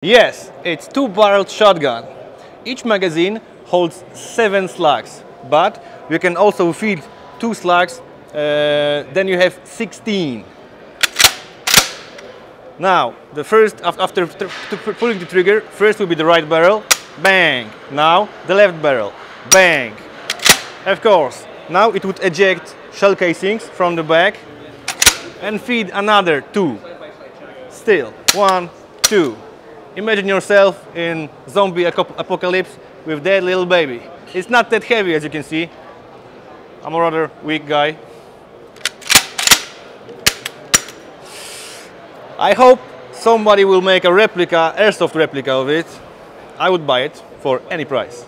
Yes, it's two-barreled shotgun. Each magazine holds seven slugs, but you can also feed two slugs, uh, then you have 16. Now, the first, after pulling the trigger, first will be the right barrel, bang. Now, the left barrel, bang. Of course, now it would eject shell casings from the back and feed another two. Still, one, two. Imagine yourself in zombie apocalypse with that little baby. It's not that heavy as you can see. I'm a rather weak guy. I hope somebody will make a replica, airsoft replica of it. I would buy it for any price.